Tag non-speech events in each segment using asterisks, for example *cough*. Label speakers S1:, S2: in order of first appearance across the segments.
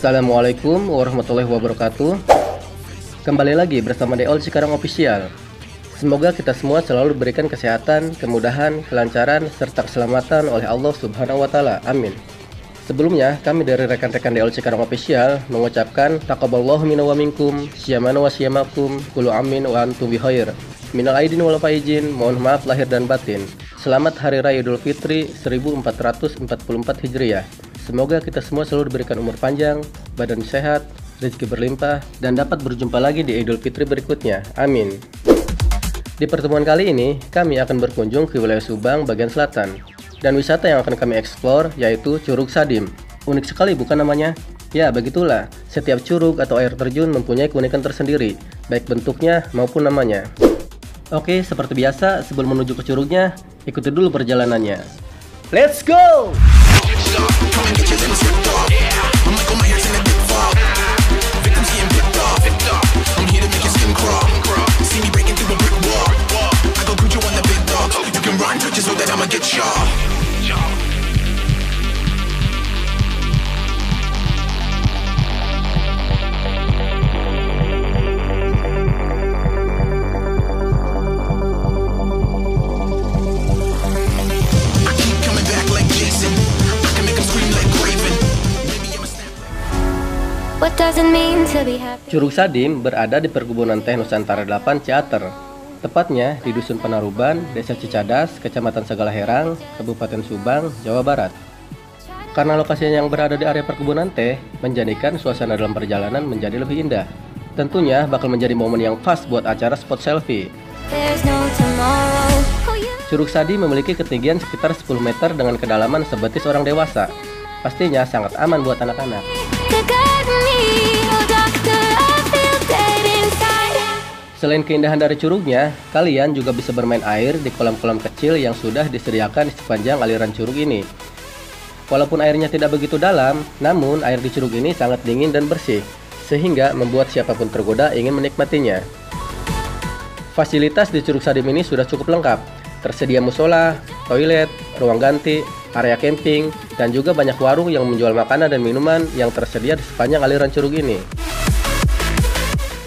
S1: Assalamualaikum warahmatullahi wabarakatuh. Kembali lagi bersama Deol Cikarang Official Semoga kita semua selalu diberikan kesehatan, kemudahan, kelancaran, serta keselamatan oleh Allah Subhanahu wa Ta'ala. Amin. Sebelumnya, kami dari rekan-rekan Deol Cikarang Official mengucapkan Taqabballahu minna wa minkum, syamana wa syamakum, kulu amin wa antum bihair. Minal aidin wal faizin, mohon maaf lahir dan batin. Selamat Hari Raya Idul Fitri 1444 Hijriah. Semoga kita semua selalu diberikan umur panjang, badan sehat, rezeki berlimpah, dan dapat berjumpa lagi di Idul Fitri berikutnya. Amin. Di pertemuan kali ini, kami akan berkunjung ke wilayah Subang bagian selatan. Dan wisata yang akan kami eksplor yaitu Curug Sadim. Unik sekali bukan namanya? Ya, begitulah. Setiap curug atau air terjun mempunyai keunikan tersendiri, baik bentuknya maupun namanya. Oke, seperti biasa, sebelum menuju ke curugnya, ikuti dulu perjalanannya. Let's go! Curug Sadim berada di perkebunan teh Nusantara 8 Ciater. Tepatnya di Dusun Penaruban, Desa Cicadas, Kecamatan Segala Herang, Kabupaten Subang, Jawa Barat. Karena lokasinya yang berada di area perkebunan teh, menjadikan suasana dalam perjalanan menjadi lebih indah. Tentunya bakal menjadi momen yang pas buat acara spot selfie.
S2: Oh,
S1: Curug Sadi memiliki ketinggian sekitar 10 meter dengan kedalaman sebetis orang dewasa. Pastinya sangat aman buat anak-anak. Selain keindahan dari curugnya, kalian juga bisa bermain air di kolam-kolam kecil yang sudah disediakan di sepanjang aliran curug ini. Walaupun airnya tidak begitu dalam, namun air di curug ini sangat dingin dan bersih, sehingga membuat siapa pun tergoda ingin menikmatinya. Fasilitas di Curug Sadim ini sudah cukup lengkap. Tersedia musola, toilet, ruang ganti, area camping, dan juga banyak warung yang menjual makanan dan minuman yang tersedia di sepanjang aliran curug ini.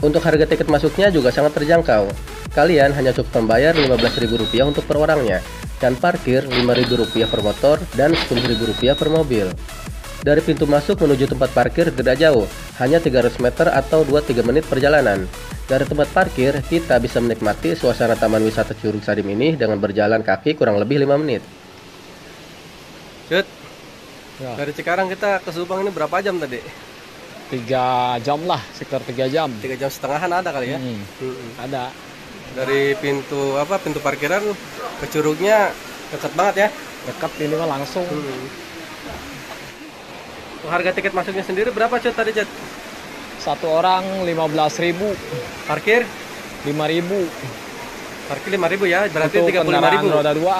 S1: Untuk harga tiket masuknya juga sangat terjangkau. Kalian hanya cukup membayar Rp15.000 untuk per orangnya, dan parkir Rp5.000 per motor dan Rp10.000 per mobil. Dari pintu masuk menuju tempat parkir tidak jauh, hanya 300 meter atau 2-3 menit perjalanan. Dari tempat parkir, kita bisa menikmati suasana Taman Wisata Curug Sadim ini dengan berjalan kaki kurang lebih 5 menit. Cut,
S3: Ya,
S1: dari Cikarang kita ke Subang ini berapa jam tadi?
S3: Tiga jam lah, sekitar tiga jam.
S1: 3 jam setengahan ada kali ya?
S3: Hmm,
S1: Mm-mm.
S3: ada.
S1: Dari pintu apa pintu parkiran ke curugnya dekat banget ya?
S3: Dekat ini mah langsung.
S1: Hmm. Harga tiket masuknya sendiri berapa cut tadi cut?
S3: Satu orang 15.000,
S1: Parkir?
S3: 5.000
S1: Parkir 5000 ya, berarti
S3: untuk
S1: 35.000.
S3: kendaraan roda dua.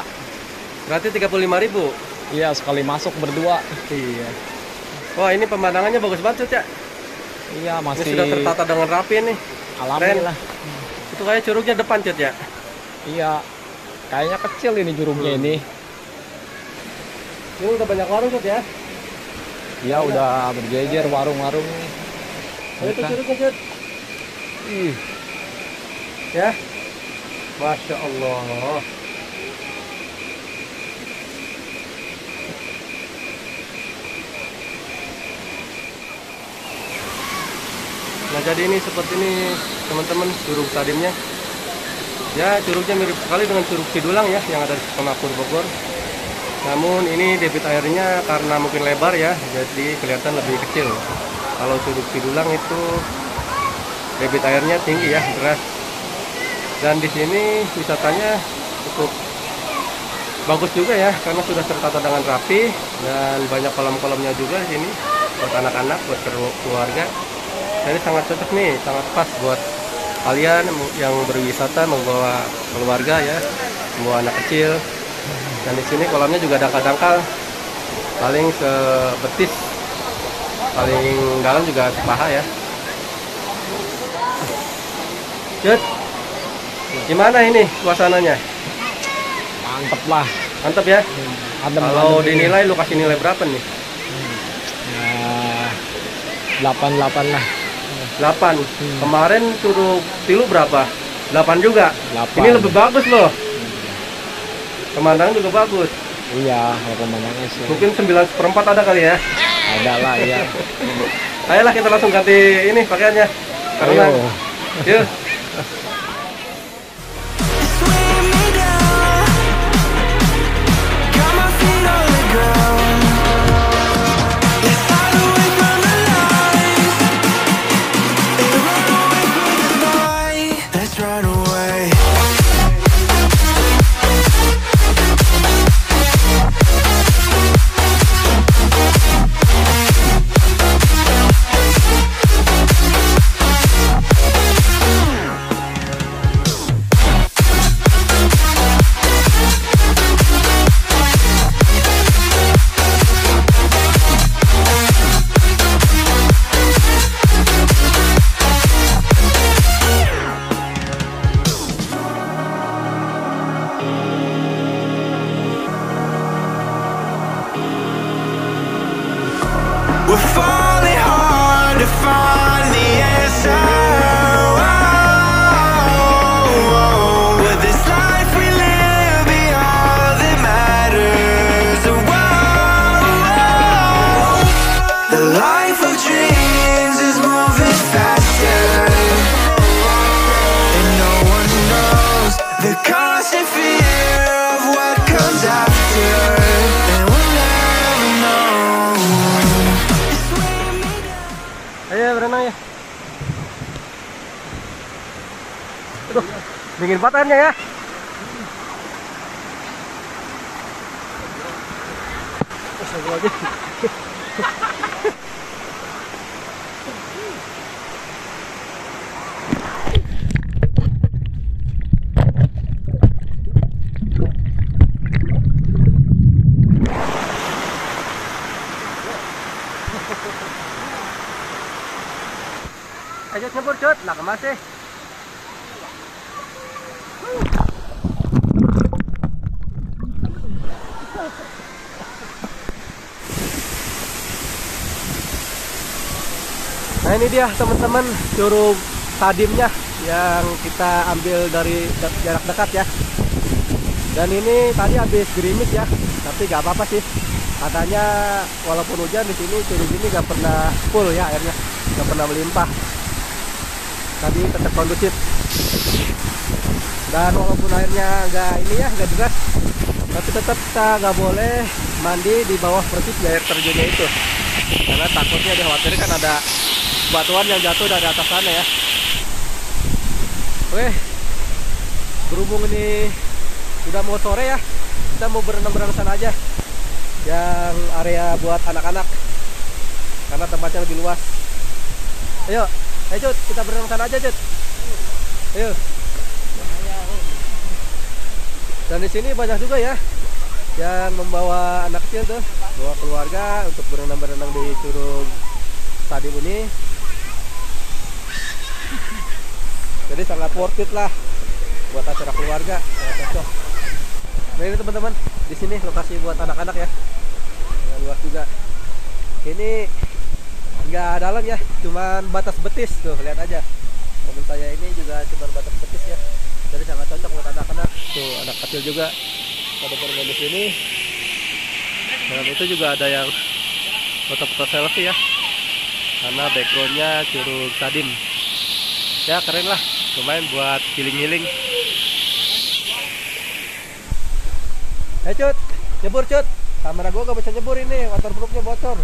S1: Berarti 35.000.
S3: Iya, sekali masuk berdua.
S1: Iya. Wah, ini pemandangannya bagus banget cut ya.
S3: Iya,
S1: Ini
S3: masih
S1: sudah tertata dengan rapi nih.
S3: alami
S1: keren.
S3: lah.
S1: Itu kayak curugnya depan cut ya.
S3: Iya. Kayaknya kecil ini jurungnya
S1: Hmm.
S3: ini.
S1: Ini udah banyak warung cut ya.
S3: Iya, udah berjejer warung-warung.
S1: Ini tuh curugnya cut. Ih. Ya. Masya Allah. Nah jadi ini seperti ini teman-teman curug sadimnya. Ya curugnya mirip sekali dengan curug Sidulang ya yang ada di Pemakmur Bogor. Namun ini debit airnya karena mungkin lebar ya, jadi kelihatan lebih kecil. Kalau curug Sidulang itu debit airnya tinggi ya, deras. Dan di sini wisatanya cukup bagus juga ya, karena sudah tertata dengan rapi dan banyak kolam-kolamnya juga di sini.
S4: buat anak-anak buat keluarga jadi sangat cocok nih sangat pas buat kalian yang berwisata membawa keluarga ya membawa anak kecil dan di sini kolamnya juga dangkal-dangkal paling sebetis paling dalam juga sepaha ya Jut, gimana ini suasananya?
S3: Mantep lah.
S4: Mantap ya?
S3: Adem,
S4: Kalau
S3: adem ini.
S4: dinilai lu kasih nilai berapa nih?
S3: Ya, delapan delapan lah.
S4: 8. Kemarin suruh tilu berapa? 8 juga.
S3: Delapan.
S4: Ini lebih bagus loh. Pemandangan juga bagus.
S3: Iya, kalau pemandangan sih.
S4: Mungkin 9 seperempat ada kali ya.
S3: Ada lah ya.
S4: Ayolah kita langsung ganti ini pakaiannya. Karena
S3: Ayo.
S4: Yuk.
S5: To
S4: dingin banget ya. Ayo nyebur cut, lah kemasih. Nah ini dia teman-teman curug tadimnya yang kita ambil dari jarak dekat ya. Dan ini tadi habis gerimis ya, tapi gak apa-apa sih. Katanya walaupun hujan di sini curug ini gak pernah full ya airnya, gak pernah melimpah. Tadi tetap kondusif. Dan walaupun airnya gak ini ya, gak deras, tapi tetap kita gak boleh mandi di bawah persis air terjunnya itu. Karena takutnya dikhawatirkan kan ada batuan yang jatuh dari atas sana ya. Oke, berhubung ini udah mau sore ya, kita mau berenang-berenang sana aja. Yang area buat anak-anak, karena tempatnya lebih luas. Ayo, ayo kita berenang sana aja Cut. Ayo. Dan di sini banyak juga ya yang membawa anak kecil tuh, bawa keluarga untuk berenang-berenang di curug stadium ini. Jadi sangat worth it lah buat acara keluarga, sangat cocok. Nah ini teman-teman, di sini lokasi buat anak-anak ya, yang luas juga. Ini nggak dalam ya, cuman batas betis tuh, lihat aja. Mobil saya ini juga cuma batas betis ya, jadi sangat cocok buat anak-anak. Tuh anak kecil juga pada bermain di sini. Dan itu juga ada yang foto-foto selfie ya, karena backgroundnya curug Sadim. Ya keren lah, lumayan buat healing-healing. Eh cut, nyebur cut. Kamera gua gak bisa nyebur ini, waterproofnya bocor.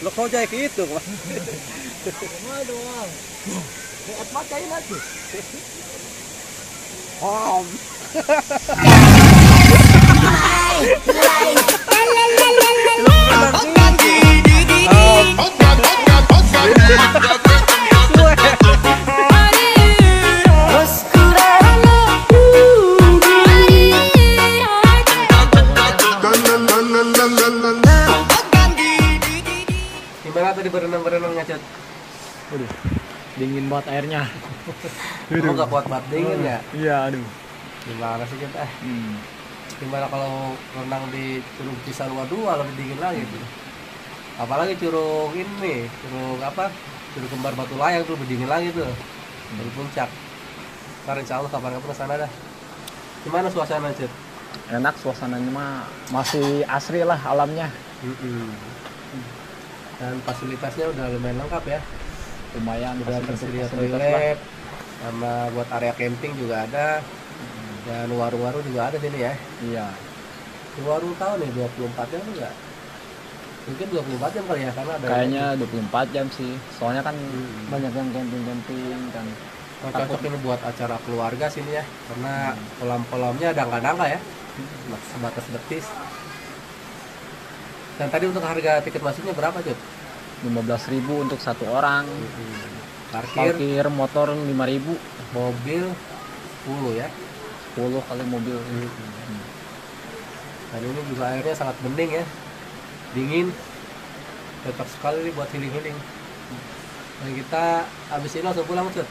S4: Lo project itu, Pak. doang. Lihat macain aja. Om. Gimana tadi berenang-berenangnya, Cet?
S3: Waduh, dingin banget airnya. *laughs*
S4: Kamu nggak kuat banget dingin ya?
S3: Iya, aduh.
S4: Gimana sih kita?
S3: Hmm.
S4: Gimana kalau renang di Curug Cisarua 2 lebih dingin lagi tuh. Apalagi curug ini, curug apa? Curug kembar Batu Layang tuh lebih dingin lagi tuh. Dari puncak. Ntar insya Allah kapan-kapan ke sana dah. Gimana suasana, Cet?
S3: Enak suasananya mah masih asri lah alamnya.
S4: Dan fasilitasnya udah lumayan lengkap ya.
S3: Lumayan
S4: Udah tersedia toilet, sama buat area camping juga ada. Dan warung-warung juga ada sini ya.
S3: Iya.
S4: Di warung tahu nih 24 jam enggak? Mungkin 24 jam kali ya karena ada
S3: Kayaknya 24 jam sih. Soalnya kan
S4: Hmm.
S3: banyak yang camping-camping kan.
S4: Oh, cocok ini buat acara keluarga sini ya karena kolam-kolamnya dangka-dangka ya sebatas betis dan tadi untuk harga tiket masuknya berapa Cut?
S3: 15.000 untuk satu orang.
S4: parkir
S3: Parkir motor 5.000.
S4: mobil 10 ya
S3: 10 kali mobil.
S4: dan ini juga airnya sangat bening ya dingin cocok sekali nih buat healing-healing dan kita habis ini langsung pulang Cut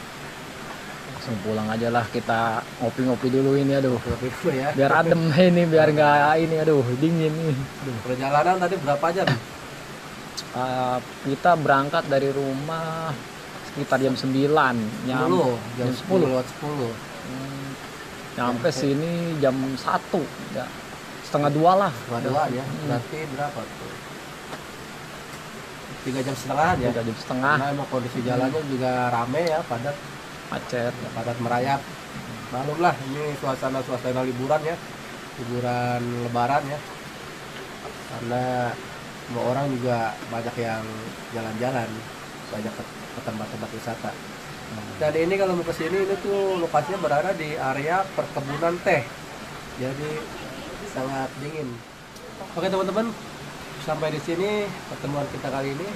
S3: Langsung pulang aja lah kita ngopi-ngopi dulu ini aduh.
S4: Ngopi dulu ya
S3: Biar adem ini biar nggak ini aduh dingin nih. Aduh.
S4: perjalanan tadi berapa jam?
S3: Uh, kita berangkat dari rumah sekitar jam 9 nyam,
S4: 10 jam 10 lewat 10
S3: Hmm, nyampe sini jam 1 ya setengah dua lah
S4: Dua dua ya, berarti berapa tuh? Tiga jam setengah ya.
S3: tiga jam setengah
S4: Karena emang kondisi jalannya juga rame ya, padat,
S3: macet
S4: padat merayap. Malum lah, ini suasana suasana liburan ya, liburan Lebaran ya. Karena semua orang juga banyak yang jalan-jalan, banyak ke tempat-tempat wisata. Dan ini kalau mau ke sini ini tuh lokasinya berada di area perkebunan teh. Jadi sangat dingin. Oke teman-teman, sampai di sini pertemuan kita kali ini.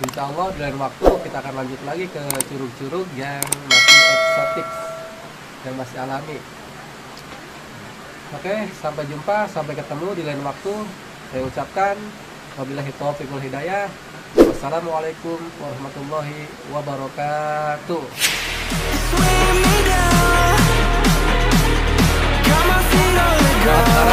S4: Insya Allah di lain waktu kita akan lanjut lagi ke curug-curug yang masih eksotik dan masih alami. Oke, sampai jumpa, sampai ketemu di lain waktu. Saya ucapkan wabillahi taufiq wal hidayah. Wassalamualaikum warahmatullahi wabarakatuh.
S5: nothing on the ground